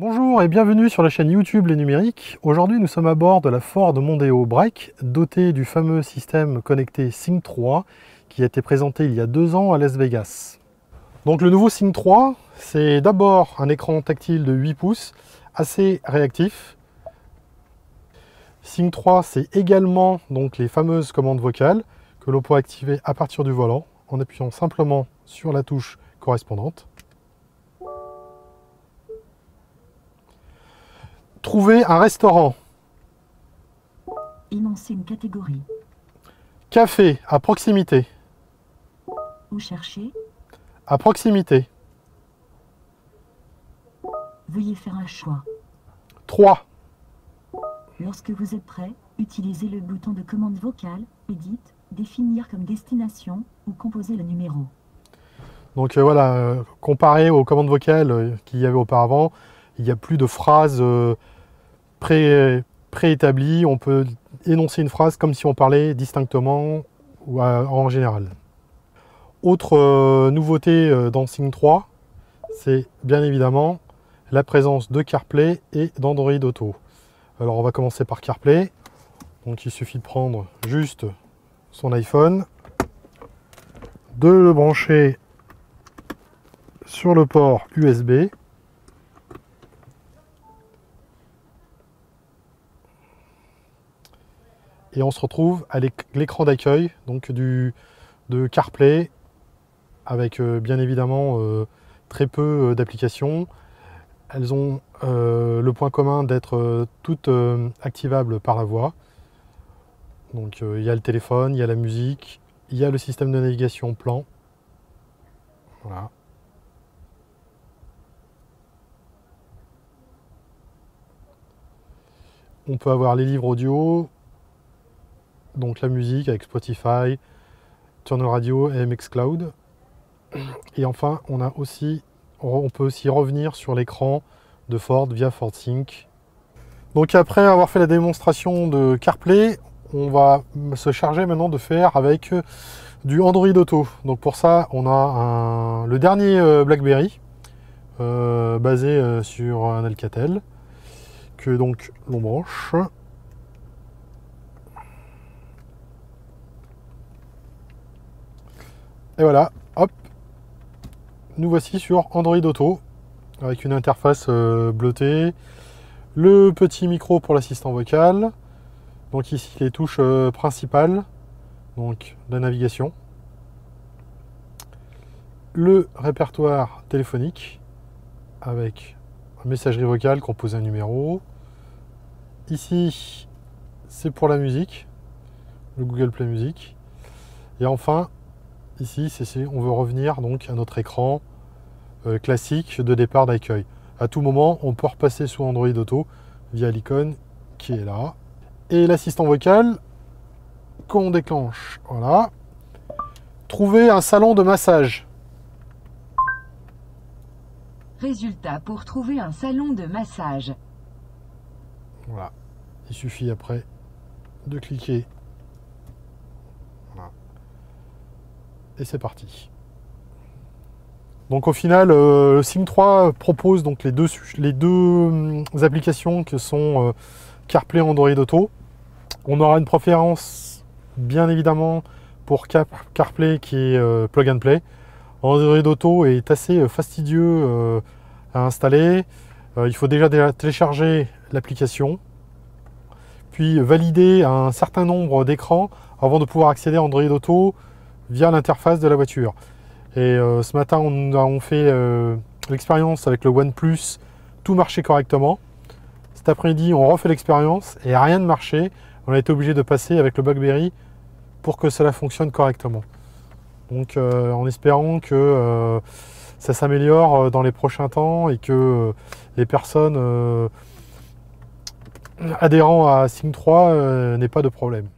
Bonjour et bienvenue sur la chaîne YouTube Les Numériques. Aujourd'hui nous sommes à bord de la Ford Mondeo Break, dotée du fameux système connecté Sync 3 qui a été présenté il y a deux ans à Las Vegas. Donc le nouveau Sync 3, c'est d'abord un écran tactile de 8 pouces, assez réactif. Sync 3, c'est également donc les fameuses commandes vocales que l'on peut activer à partir du volant en appuyant simplement sur la touche correspondante. Trouver un restaurant. Énoncer une catégorie. Café à proximité. Où chercher? À proximité. Veuillez faire un choix. 3. Lorsque vous êtes prêt, utilisez le bouton de commande vocale, Edit, définir comme destination ou composer le numéro. Donc euh, voilà, euh, comparé aux commandes vocales euh, qu'il y avait auparavant, il n'y a plus de phrases pré- préétablies. On peut énoncer une phrase comme si on parlait distinctement ou en général. Autre euh, nouveauté euh, dans Sync 3, c'est bien évidemment la présence de CarPlay et d'Android Auto. Alors on va commencer par CarPlay. Donc il suffit de prendre juste son iPhone, de le brancher sur le port USB. Et on se retrouve à l'éc- l'écran d'accueil donc du, de CarPlay avec euh, bien évidemment euh, très peu euh, d'applications. Elles ont le point commun d'être toutes activables par la voix. Donc il y a le téléphone, il y a la musique, il y a le système de navigation plan. Voilà. On peut avoir les livres audio, donc la musique avec Spotify, Turner Radio et Mixcloud. Et enfin, on a aussi, on peut aussi revenir sur l'écran de Ford via Ford Sync. Donc après avoir fait la démonstration de CarPlay, on va se charger maintenant de faire avec du Android Auto. Donc pour ça, on a le dernier euh, BlackBerry euh, basé euh, sur un Alcatel que donc l'on branche. Et voilà, hop, nous voici sur Android Auto avec une interface euh, bleutée, le petit micro pour l'assistant vocal, donc ici les touches euh, principales, donc la navigation, le répertoire téléphonique avec messagerie vocale composée un numéro. Ici, c'est pour la musique, le Google Play Music. Et enfin, ici, c'est si on veut revenir donc à notre écran euh, classique de départ d'accueil. À tout moment, on peut repasser sous Android Auto via l'icône qui est là. Et l'assistant vocal qu'on déclenche. Voilà. Trouver un salon de massage. Résultat pour trouver un salon de massage. Voilà. Il suffit après de cliquer. Et c'est parti. Donc au final, euh, le Sync 3 propose donc les deux, les deux hum, applications que sont euh, CarPlay Android Auto. On aura une préférence bien évidemment pour Car- CarPlay qui est euh, plug and play. Android Auto est assez euh, fastidieux euh, à installer. Il faut déjà dé- télécharger l'application, puis valider un certain nombre d'écrans avant de pouvoir accéder à Android Auto via l'interface de la voiture. Et euh, ce matin, on avons fait euh, l'expérience avec le OnePlus, tout marchait correctement. Cet après-midi, on refait l'expérience et rien ne marchait. On a été obligé de passer avec le BlackBerry pour que cela fonctionne correctement. Donc euh, en espérant que ça s'améliore dans les prochains temps et que les personnes adhérents à Sync 3 euh, n'aient pas de problème.